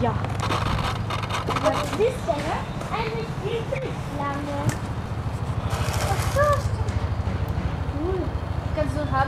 Ja. What's this, Sarah? I'm a little Wat Of course. Cool. kan zo gaan?